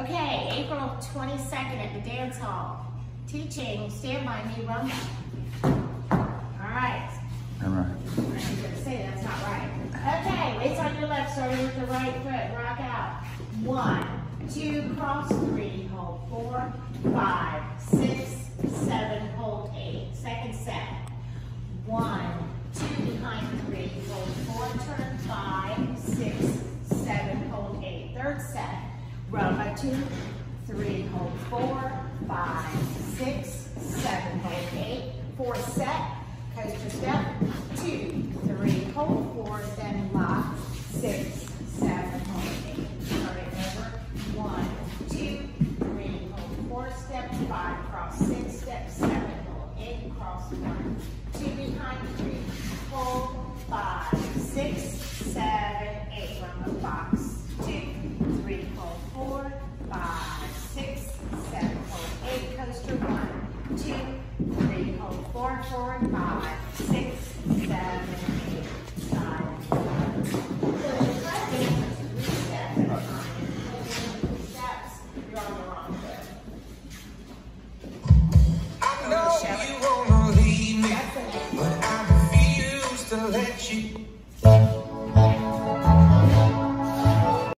Okay, April 22nd at the dance hall. Teaching, stand by me, rumba. All right. All right. I was gonna say that's not right. Okay, weights on your left, starting with the right foot. Rock out. One, two, cross three, hold four, five, six, seven, hold eight. Second set. One, two behind three, hold four, turn five, six, seven, hold eight. Third set. Rumba two, three, hold four, five, six, seven, hold eight. Fourth set. Coaster step. Two, three, hold four, then lock. Six, seven, hold eight. Start it over. One, two, three, hold four, step five, cross six, step seven, hold eight, cross one. Two behind three, hold five, six, seven, eight. Run the box. Two, three, hold four, four, five, six, seven,